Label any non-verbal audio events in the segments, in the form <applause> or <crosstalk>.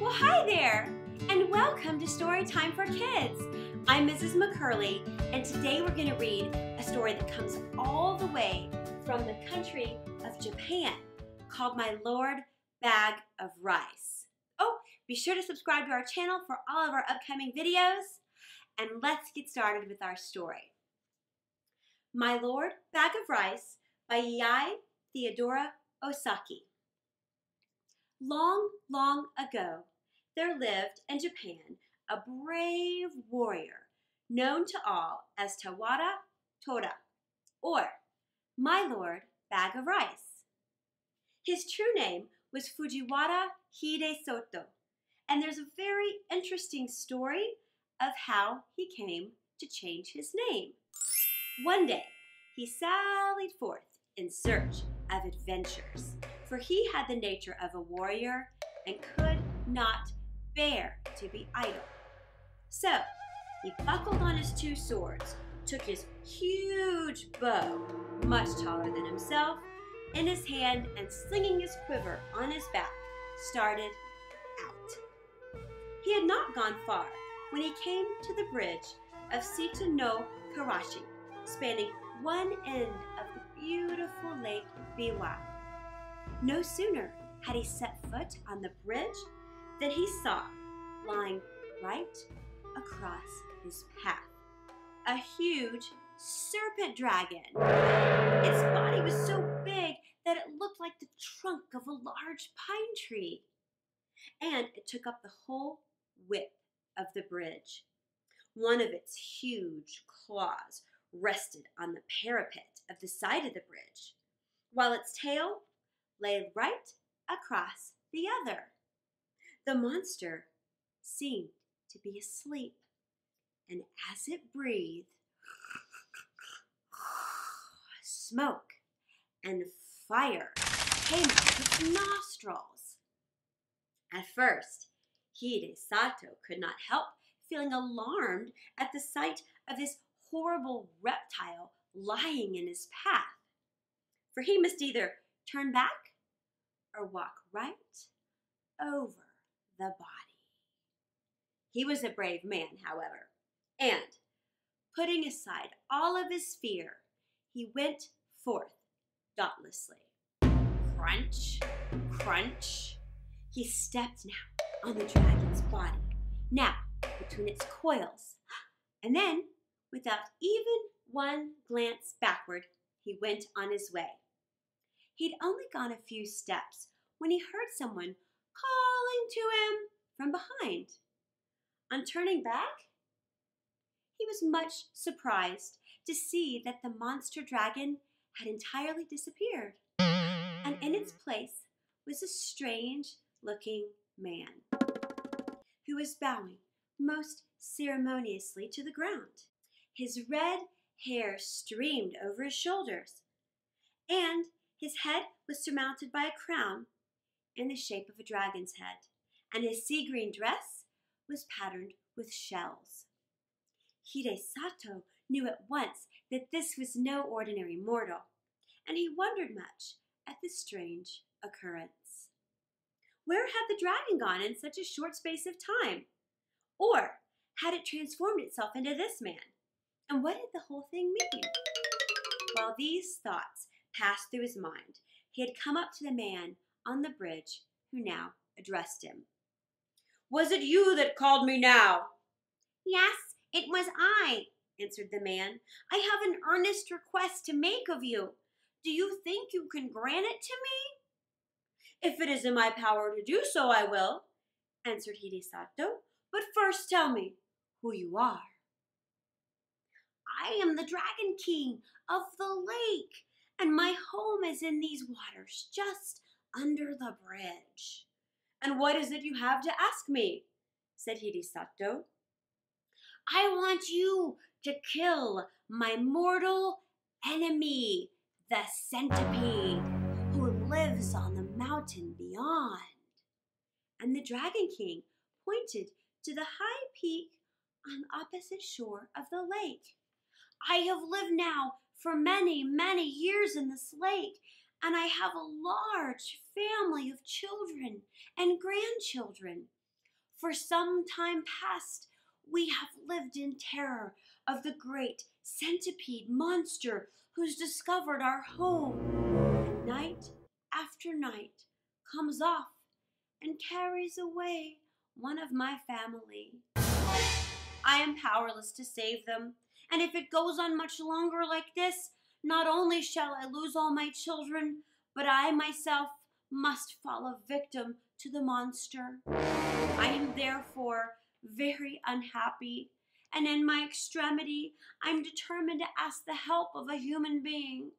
Well, hi there, and welcome to Story Time for Kids. I'm Mrs. McCurley, and today we're going to read a story that comes all the way from the country of Japan called My Lord Bag of Rice. Oh, be sure to subscribe to our channel for all of our upcoming videos, and let's get started with our story. My Lord Bag of Rice by Yei Theodora Ozaki. Long, long ago, there lived in Japan a brave warrior known to all as Tawara Toda, or My Lord Bag of Rice. His true name was Fujiwara Hidesato, and there's a very interesting story of how he came to change his name. One day, he sallied forth in search of adventures, for he had the nature of a warrior and could not bear to be idle. So he buckled on his two swords, took his huge bow, much taller than himself, in his hand, and slinging his quiver on his back, started out. He had not gone far when he came to the bridge of Seta no Karashi, spanning one end of the beautiful Lake Biwa. No sooner had he set foot on the bridge than he saw, lying right across his path, a huge serpent dragon. Its body was so big that it looked like the trunk of a large pine tree, and it took up the whole width of the bridge. One of its huge claws rested on the parapet of the side of the bridge, while its tail lay right across the other. The monster seemed to be asleep, and as it breathed, smoke and fire came out of its nostrils. At first, Hidesato could not help feeling alarmed at the sight of this horrible reptile lying in his path, for he must either turn back or walk right over the body. He was a brave man, however, and putting aside all of his fear, he went forth dauntlessly. Crunch, crunch. He stepped now on the dragon's body, now between its coils, and then, without even one glance backward, he went on his way. He'd only gone a few steps when he heard someone calling to him from behind. On turning back, he was much surprised to see that the monster dragon had entirely disappeared, and in its place was a strange looking man who was bowing most ceremoniously to the ground. His red hair streamed over his shoulders, and his head was surmounted by a crown in the shape of a dragon's head, and his sea green dress was patterned with shells. Hidesato knew at once that this was no ordinary mortal, and he wondered much at this strange occurrence. Where had the dragon gone in such a short space of time? Or had it transformed itself into this man? And what did the whole thing mean? While these thoughts passed through his mind, he had come up to the man on the bridge who now addressed him. Was it you that called me now? Yes, it was I, answered the man. I have an earnest request to make of you. Do you think you can grant it to me? If it is in my power to do so, I will, answered Hidesato. But first tell me who you are. I am the Dragon King of the lake, and my home is in these waters just under the bridge. And what is it you have to ask me? said Hidesato. I want you to kill my mortal enemy, the centipede, who lives on the mountain beyond. And the Dragon King pointed to the high peak on opposite shore of the lake. I have lived now for many, many years in this lake, and I have a large family of children and grandchildren. For some time past, we have lived in terror of the great centipede monster who's discovered our home. Night after night comes off and carries away one of my family. I am powerless to save them, and if it goes on much longer like this, not only shall I lose all my children, but I myself must fall a victim to the monster. I am therefore very unhappy, and in my extremity, I'm determined to ask the help of a human being.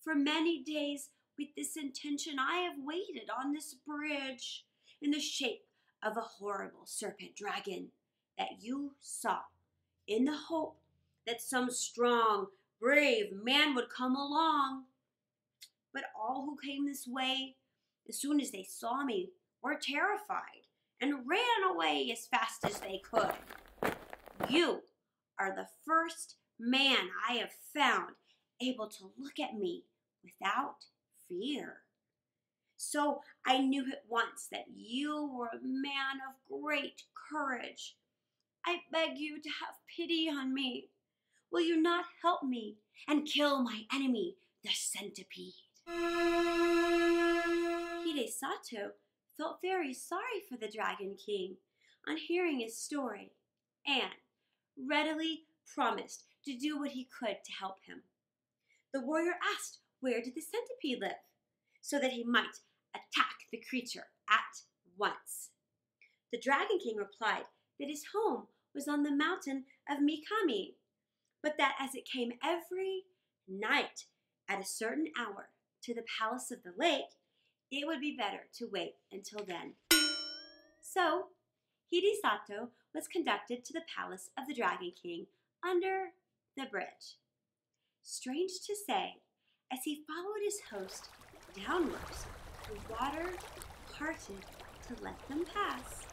For many days, with this intention, I have waited on this bridge in the shape of a horrible serpent dragon that you saw, in the hope that some strong, brave man would come along. But all who came this way, as soon as they saw me, were terrified and ran away as fast as they could. You are the first man I have found able to look at me without fear. So I knew at once that you were a man of great courage. I beg you to have pity on me. Will you not help me and kill my enemy, the centipede? Hidesato felt very sorry for the Dragon King on hearing his story and readily promised to do what he could to help him. The warrior asked where did the centipede live so that he might attack the creature at once. The Dragon King replied that his home was on the mountain of Mikami, but that as it came every night at a certain hour to the palace of the lake, it would be better to wait until then. So, Hidesato was conducted to the palace of the Dragon King under the bridge. Strange to say, as he followed his host downwards, the water parted to let them pass,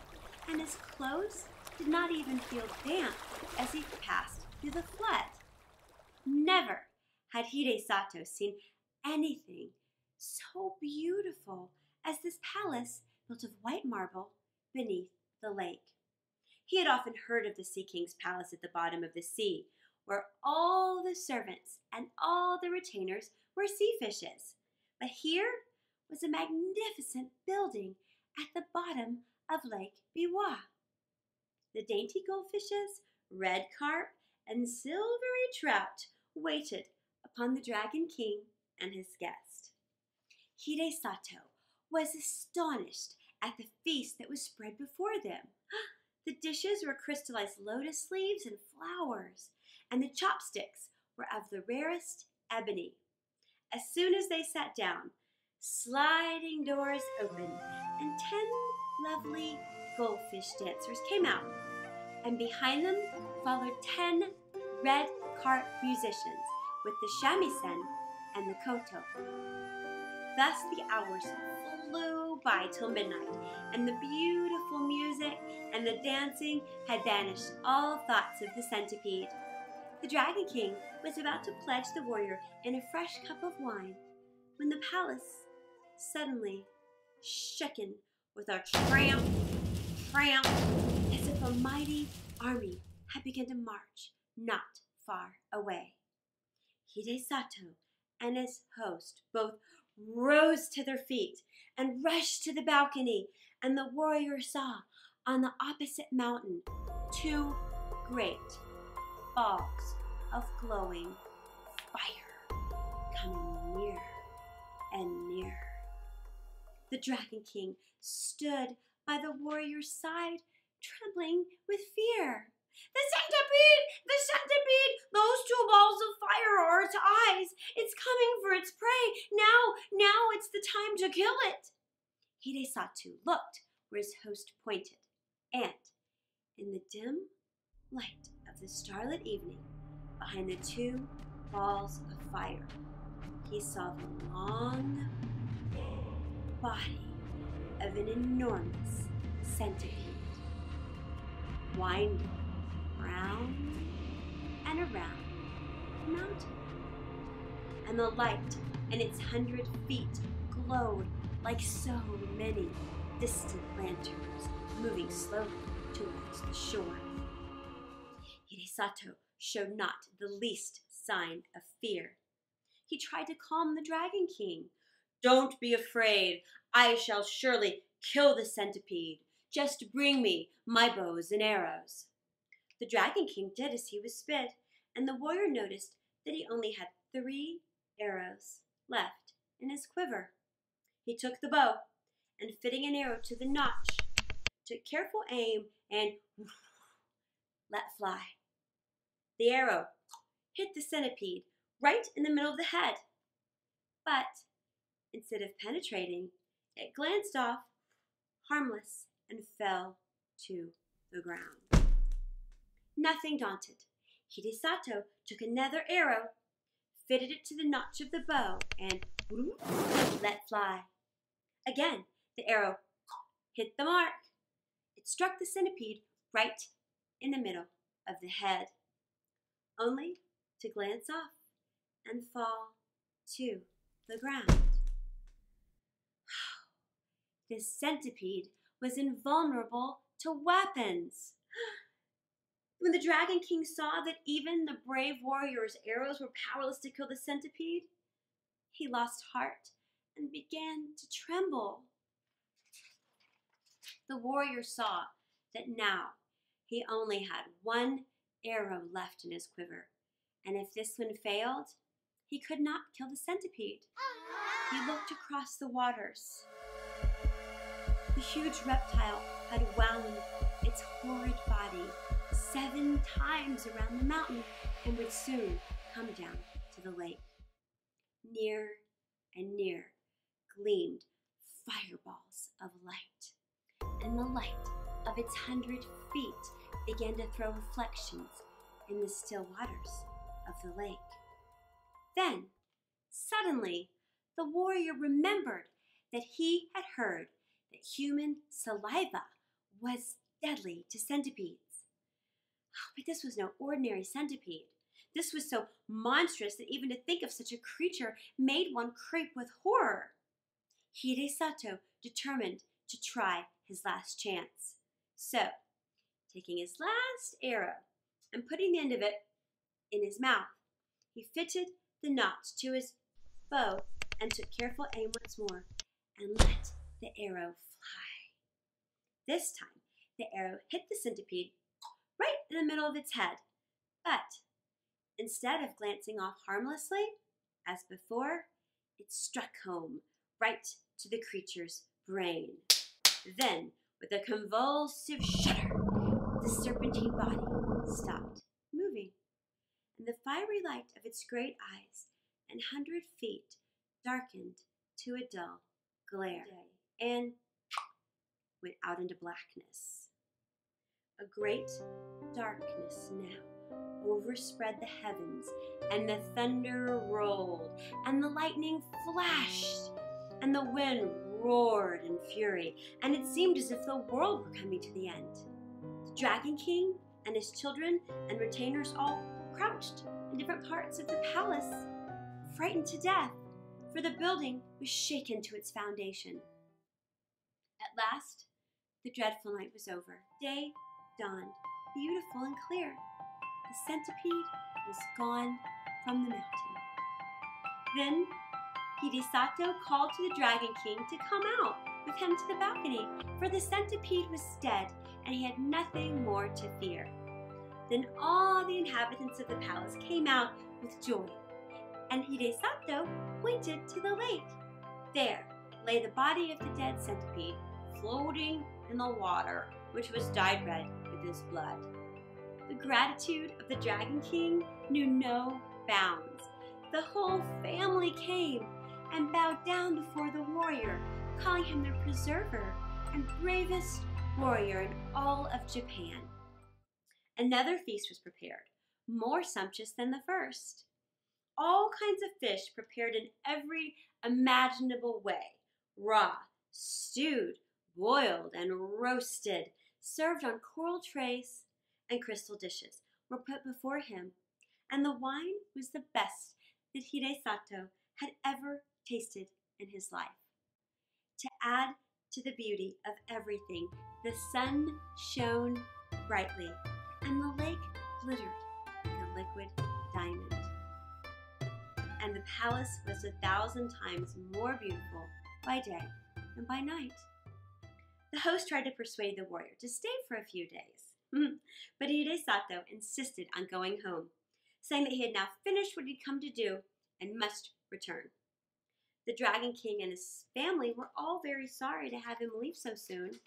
and his clothes did not even feel damp as he passed through the flood. Never had Hidesato seen anything so beautiful as this palace built of white marble beneath the lake. He had often heard of the Sea King's palace at the bottom of the sea, where all the servants and all the retainers were sea fishes. But here was a magnificent building at the bottom of Lake Biwa. The dainty goldfishes, red carp, and silvery trout waited upon the Dragon King and his guest. Hidesato was astonished at the feast that was spread before them. <gasps> The dishes were crystallized lotus leaves and flowers, and the chopsticks were of the rarest ebony. As soon as they sat down, sliding doors opened, and ten lovely goldfish dancers came out, and behind them followed ten red carp musicians with the shamisen and the koto. Thus the hours flew by till midnight, and the beautiful music and the dancing had banished all thoughts of the centipede. The Dragon King was about to pledge the warrior in a fresh cup of wine when the palace suddenly shaken with a tramp, tramp, a mighty army had begun to march not far away. Hidesato and his host both rose to their feet and rushed to the balcony, and the warrior saw on the opposite mountain two great balls of glowing fire coming nearer and nearer. The Dragon King stood by the warrior's side, trembling with fear. The centipede! The centipede! Those two balls of fire are its eyes. It's coming for its prey. Now, now it's the time to kill it. Hidesato looked where his host pointed, and in the dim light of the starlit evening, behind the two balls of fire, he saw the long body of an enormous centipede winding round and around the mountain. And the light in its hundred feet glowed like so many distant lanterns moving slowly towards the shore. Hidesato showed not the least sign of fear. He tried to calm the Dragon King. Don't be afraid. I shall surely kill the centipede. Just bring me my bows and arrows. The Dragon King did as he was bid, and the warrior noticed that he only had three arrows left in his quiver. He took the bow and, fitting an arrow to the notch, took careful aim and <laughs> let fly. The arrow hit the centipede right in the middle of the head. But instead of penetrating, it glanced off, harmless, and fell to the ground. Nothing daunted, Hidesato took another arrow, fitted it to the notch of the bow, and let fly. Again, the arrow hit the mark. It struck the centipede right in the middle of the head, only to glance off and fall to the ground. <sighs> This centipede was invulnerable to weapons. <gasps> When the Dragon King saw that even the brave warrior's arrows were powerless to kill the centipede, he lost heart and began to tremble. The warrior saw that now he only had one arrow left in his quiver, and if this one failed, he could not kill the centipede. He looked across the waters. Huge reptile had wound its horrid body seven times around the mountain and would soon come down to the lake. Near and near gleamed fireballs of light, and the light of its hundred feet began to throw reflections in the still waters of the lake. Then, suddenly, the warrior remembered that he had heard that human saliva was deadly to centipedes. Oh, but this was no ordinary centipede. This was so monstrous that even to think of such a creature made one creep with horror. Hidesato determined to try his last chance. So, taking his last arrow and putting the end of it in his mouth, he fitted the notch to his bow and took careful aim once more and let the arrow fly. This time, the arrow hit the centipede right in the middle of its head, but instead of glancing off harmlessly, as before, it struck home right to the creature's brain. Then, with a convulsive shudder, the serpentine body stopped moving, and the fiery light of its great eyes and hundred feet darkened to a dull glare and went out into blackness. A great darkness now overspread the heavens, and the thunder rolled, and the lightning flashed, and the wind roared in fury, and it seemed as if the world were coming to the end. The Dragon King and his children and retainers all crouched in different parts of the palace, frightened to death, for the building was shaken to its foundation. At last, the dreadful night was over. Day dawned, beautiful and clear. The centipede was gone from the mountain. Then Hidesato called to the Dragon King to come out with him to the balcony, for the centipede was dead and he had nothing more to fear. Then all the inhabitants of the palace came out with joy, and Hidesato pointed to the lake. There lay the body of the dead centipede, floating in the water, which was dyed red with his blood. The gratitude of the Dragon King knew no bounds. The whole family came and bowed down before the warrior, calling him their preserver and bravest warrior in all of Japan. Another feast was prepared, more sumptuous than the first. All kinds of fish prepared in every imaginable way raw, stewed, boiled, and roasted, served on coral trays and crystal dishes, were put before him, and the wine was the best that Hidesato had ever tasted in his life. To add to the beauty of everything. The sun shone brightly, and the lake glittered like a liquid diamond. And the palace was a thousand times more beautiful by day than by night. The host tried to persuade the warrior to stay for a few days, mm-hmm. but Hidesato insisted on going home, saying that he had now finished what he'd come to do and must return. The Dragon King and his family were all very sorry to have him leave so soon,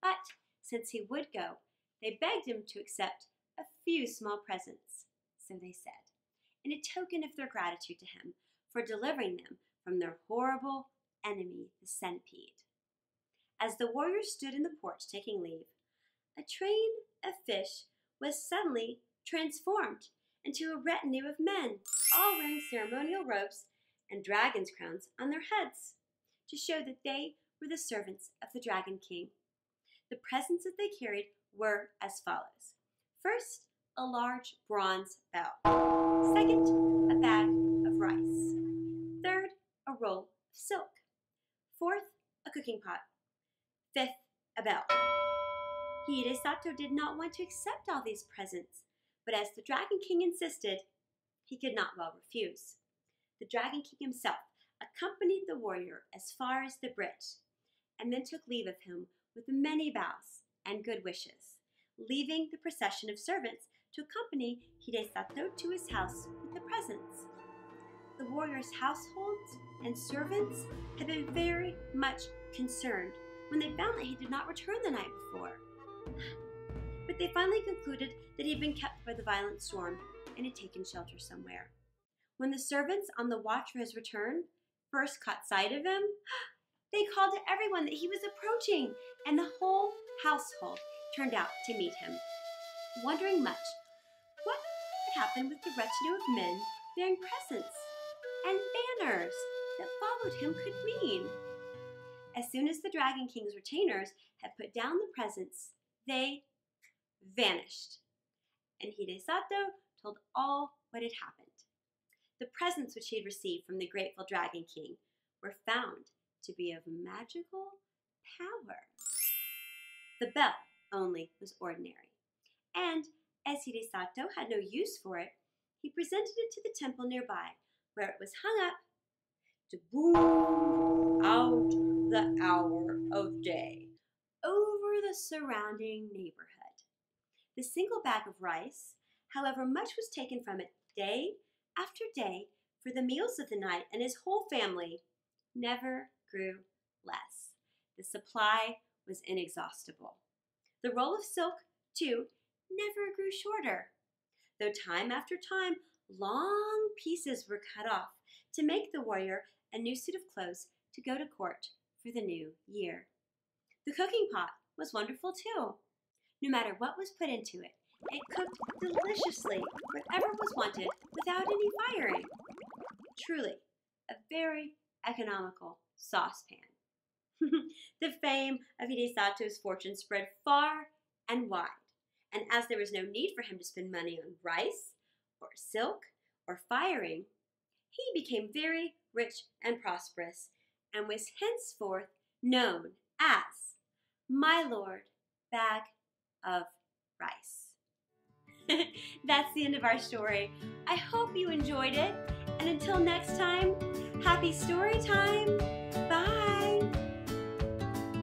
but since he would go, they begged him to accept a few small presents, so they said, in a token of their gratitude to him for delivering them from their horrible enemy, the centipede. As the warriors stood in the porch taking leave, a train of fish was suddenly transformed into a retinue of men, all wearing ceremonial robes and dragon's crowns on their heads, to show that they were the servants of the Dragon King. The presents that they carried were as follows. First, a large bronze bell. Second, a bag of rice. Third, a roll of silk. Fourth, a cooking pot. Fifth, bell. Hidesato did not want to accept all these presents, but as the Dragon King insisted, he could not well refuse. The Dragon King himself accompanied the warrior as far as the bridge, and then took leave of him with many bows and good wishes, leaving the procession of servants to accompany Hidesato to his house with the presents. The warrior's households and servants had been very much concerned when they found that he did not return the night before. But they finally concluded that he had been kept by the violent storm and had taken shelter somewhere. When the servants on the watch for his return first caught sight of him, <gasps> they called to everyone that he was approaching, and the whole household turned out to meet him. Wondering much what had happened with the retinue of men bearing presents and banners that followed him could mean. As soon as the Dragon King's retainers had put down the presents, they vanished. And Hidesato told all what had happened. The presents which he had received from the grateful Dragon King were found to be of magical power. The bell only was ordinary, and as Hidesato had no use for it, he presented it to the temple nearby, where it was hung up to boom out the hour of day over the surrounding neighborhood. The single bag of rice, however much was taken from it day after day for the meals of the night, and his whole family never grew less. The supply was inexhaustible. The roll of silk, too, never grew shorter, though time after time long pieces were cut off to make the warrior a new suit of clothes to go to court for the new year. The cooking pot was wonderful too. No matter what was put into it, it cooked deliciously whatever was wanted without any firing. Truly, a very economical saucepan. <laughs> the fame of Hidesato's fortune spread far and wide, and as there was no need for him to spend money on rice, or silk, or firing, he became very rich and prosperous, and was henceforth known as my lord bag of rice. <laughs> That's the end of our story. I hope you enjoyed it, and until next time, happy story time